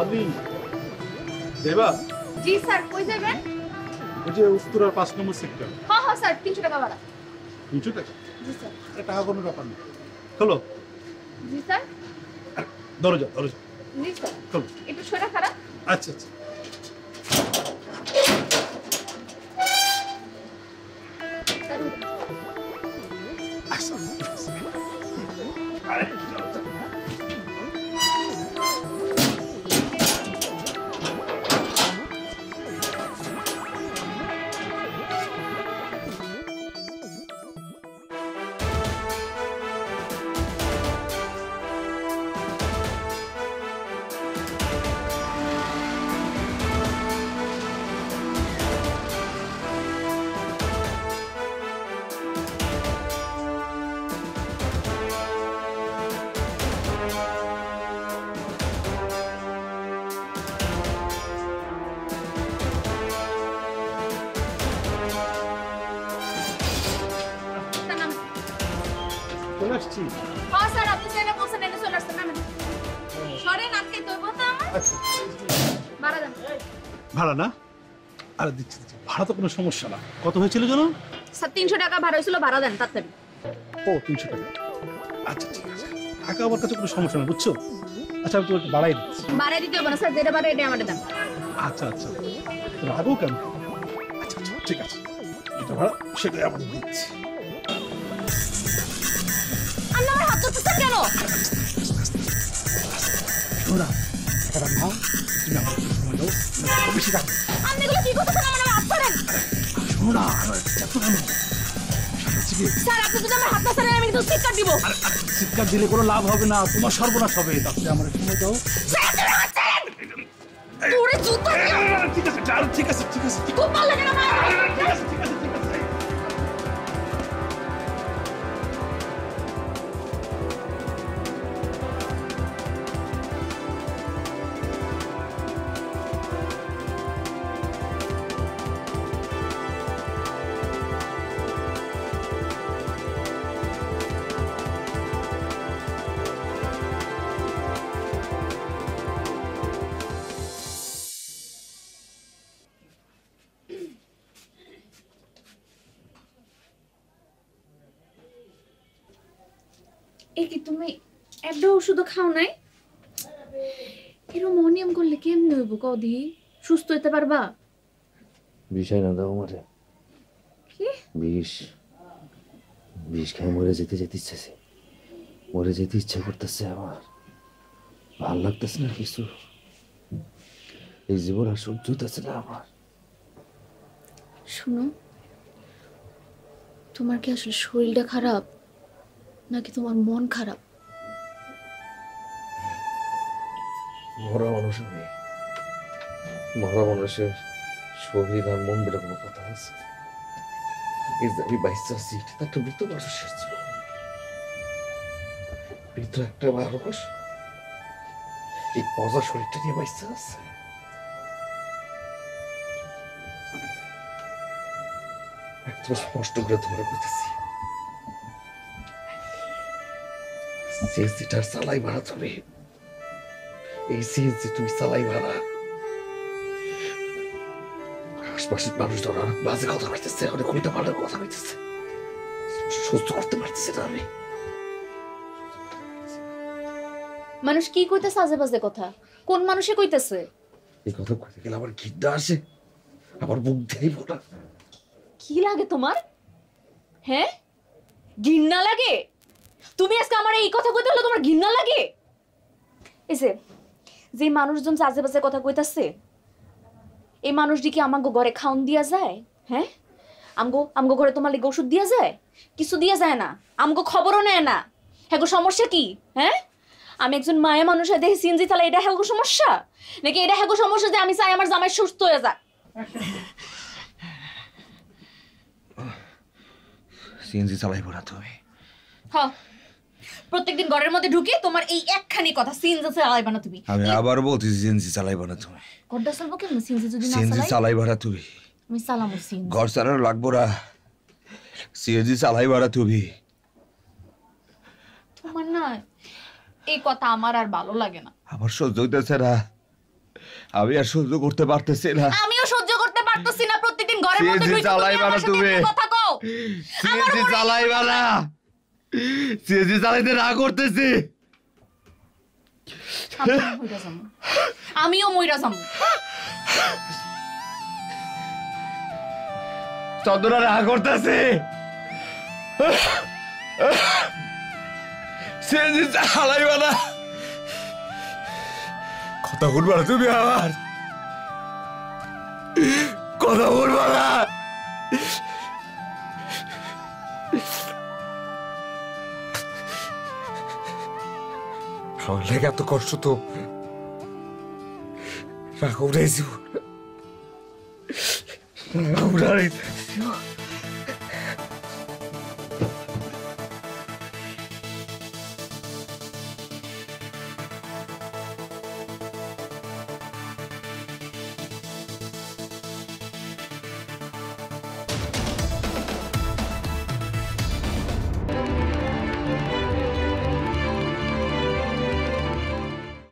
আলি দেবা? জি স্যার কই যাবেন? ওই যে উত্তরার পাঁচ নম্বর সেক্টর হ্যাঁ হ্যাঁ স্যার তিনশো টাকা ভাড়া। তিনশো টাকা? জি স্যার। টাকা কোনো ব্যাপার না। খোলো। জি স্যার। দরজা দরজা। জি স্যার। খোলো। খারাপ আচ্ছা আচ্ছা। আসছি। হ্যাঁ স্যার আপনি বলছেন এটা চলে আসছেন নামেন সরেন আটকে দইব তো আমার। আচ্ছা। ভাড়া দেন। ভাড়া না? আরে দিচ্ছি দিচ্ছি। ভাড়া তো কোনো সমস্যা না। কত হয়েছিল জানো স্যার তিনশো টাকা ভাড়া হয়েছিল ভাড়া দেন তাড়াতাড়ি। ও তিনশো টাকা। আচ্ছা ঠিক আছে। টাকা আমার কাছে কোনো সমস্যা না বুঝছ? আচ্ছা আমি তোমাকে বাড়াই দিচ্ছি। ভাড়া দিতে হবে না স্যার যেটা ভাড়া এটা আমাদের দেন। আচ্ছা আচ্ছা। রাগও কেন? আচ্ছা আচ্ছা ঠিক আছে। এটা ভাড়া সেটাই আমার দিচ্ছি। শোনা টাকাটা নাও তুমি আমার সময় দাও আমি বেশি রাখব আপনি এগুলো কি করতেছেন আমার শোনো না এত কেন? স্যার আপনি যদি আমার হাত না ছাড়েন আমি কিন্তু চিৎকার দিব। দিলে কোনো লাভ হবে না তোমার সর্বনাশ হবে। তাহলে আমার সময় দাও। স্যার আপনি আমার ছাড়েন। তোরে জুতো ঠিক আছে ঠিক আছে ঠিক আছে। খুব ভালো এ কি তুমি একটা ওষুধও খাও নাই? এরকম অনিয়ম করলে কেমনে হইব কদি সুস্থ হইতে পারবা? বিষয় না দাও মারে কি? বিষ। বিষ খাই মরে যেতে যেতে ইচ্ছেছে মরে যেতে ইচ্ছা করতেছে আমার। ভালো লাগতেছে না কিছু। এই জীবন আর সহ্য হইতেছে না আমার। শুনো তোমার কি আসলে শরীরটা খারাপ? নাকি তোমার মন খারাপ? মরা মরা মানুষের শরীর আর মন কোনো কথা আছে? এটা তো একটা মৃত মানুষের মৃত একটা মানুষ এই পজা শরীরটা নিয়ে বাইসে আছে। একদম স্পষ্ট করে ধরে বলতেছি চালাই ভাড়া এই তুমি চালাই ভাড়া আশপাশের মানুষ ধরা বাজে কথা কইতেছে অনেক উল্টা পাল্টা কথা কইতেছে। সহ্য করতে পারতেছি না আমি। মানুষ কি কইতেছে আজে বাজে কথা? কোন মানুষে কইতেছে? এই কথা কইতে গেলে আমার ঘিন্না আসে। আমার মুখ দেই না। কি লাগে তোমার? হ্যাঁ? ঘৃণা লাগে? তুমি আজকে আমার এই কথা কইতে হলো তোমার ঘৃণা লাগে? এসে যে মানুষজন যে আজে বাজে কথা কইতাছে, এই মানুষটি কি আমাকে ঘরে খাওন দিয়া যায়? হ্যাঁ? আমগো আমগো ঘরে তোমার লিগে ওষুধ দিয়া যায়? কিছু দিয়া যায় না। আমগো খবরও নেয় না। হ্যাঁ সমস্যা কি? হ্যাঁ? আমি একজন মায়া মানুষ, হয়ে, দেখি সিনজি তাহলে এটা হ্যাঁ সমস্যা? নাকি এটা হ্যাঁ সমস্যা যে আমি চাই আমার জামাই সুস্থ হয়ে যাক? সিএনজি চালাই ভাড়া তুমি। হ্যাঁ। প্রত্যেকদিন ঘরের মধ্যে ঢুকে তোমার এই একখানি কথা সিনজি চালাইবা না তুমি। আমি আবার বলছি সিএনজি চালাই ভাড়া তুমি। ঘরটা চালবো কেমন সিনজি যদি না চালাই চালাই ভাড়া তুমি। আমি চালামো সিনজি ঘর চালানো লাগবো না। সিএনজি চালাই ভাড়া তুমি। তোমার না এই কথা আমার আর ভালো লাগে না। আমার সহ্য হইতেছে না। আমি আর সহ্য করতে পারতেছি না। আমিও সহ্য করতে পারতেছি না প্রত্যেকদিন ঘরের মধ্যে ঢুকে চালাইবা না কথা কও। সিএনজি চালাইবা না। সিএনজি চালাইতে না করতেছি আমিও মইরা যাব চন্দনা না করতেছে সিএনজি চালাইবা না কথা বলবা না তুমি আমার কথা বলবা না আমার লেগে এত কষ্ট তো রাখো উঠেছি রাখো উঠাই